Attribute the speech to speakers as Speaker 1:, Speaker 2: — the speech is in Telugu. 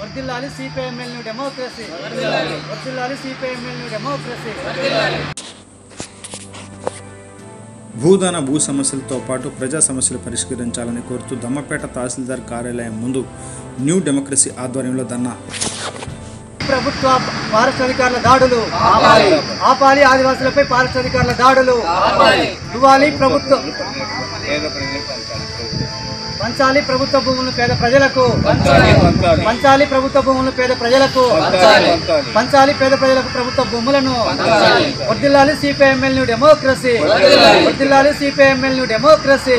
Speaker 1: వర్దిల్లాలి. CPML new democracy. వర్దిల్లాలి. CPML new democracy.
Speaker 2: భూదాన భూ సమస్యలతో పాటు ప్రజా సమస్యలు పరిష్కరించాలని కోరుతూ దమ్మపేట తహసీల్దార్ కార్యాలయం ముందు న్యూ డెమోక్రసీ ఆధ్వర్యంలో ధర్నా.
Speaker 1: ప్రభుత్వ ఫారెస్ట్ అధికారుల దాడులు. ఆపాలి. ఆదివాసులపై ఫారెస్ట్ అధికారుల దాడులు ఇవ్వాలి ప్రభుత్వం పంచాలి ప్రభుత్వ భూములను పేద ప్రజలకు. పంచాలి ప్రభుత్వ భూములను పేద ప్రజలకు. పంచాలి పేద ప్రజలకు ప్రభుత్వ భూములను. వర్దిల్లాలి సిపిఎంఎల్ న్యూ డెమోక్రసీ. వర్దిల్లాలి సిపిఎంఎల్ న్యూ డెమోక్రసీ.